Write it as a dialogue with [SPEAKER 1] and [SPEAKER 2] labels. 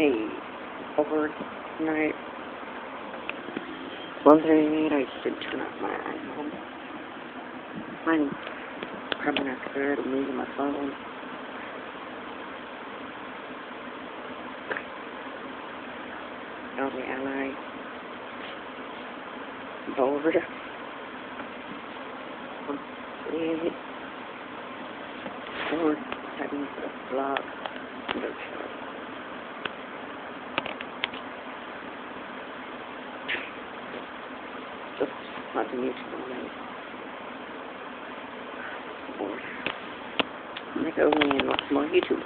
[SPEAKER 1] Hey, over tonight. Wednesday night, I did turn off my iPhone. I'm coming after there to losing my phone. LA Ally. Bored. Complete. Bored. Having a vlog. No. Nothing new to me. Bored. I'm gonna watch more YouTube.